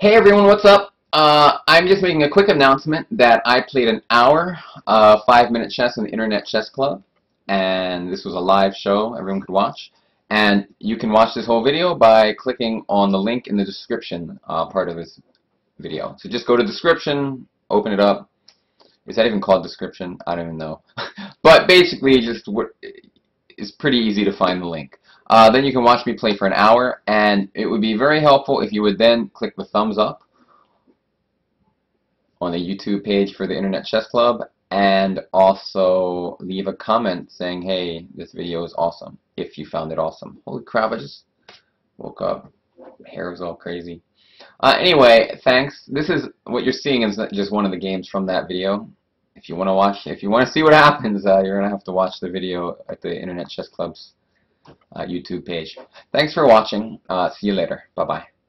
Hey everyone, what's up? Uh, I'm just making a quick announcement that I played an hour of 5 Minute Chess in the Internet Chess Club and this was a live show everyone could watch and you can watch this whole video by clicking on the link in the description uh, part of this video. So just go to description, open it up. Is that even called description? I don't even know. but basically just it's pretty easy to find the link. Uh, then you can watch me play for an hour, and it would be very helpful if you would then click the thumbs up on the YouTube page for the Internet Chess Club, and also leave a comment saying, hey, this video is awesome, if you found it awesome. Holy crap, I just woke up. My hair was all crazy. Uh, anyway, thanks. This is, what you're seeing is just one of the games from that video. If you want to watch, if you want to see what happens, uh, you're going to have to watch the video at the Internet Chess Club's YouTube page. Thanks for watching. Uh, see you later. Bye-bye.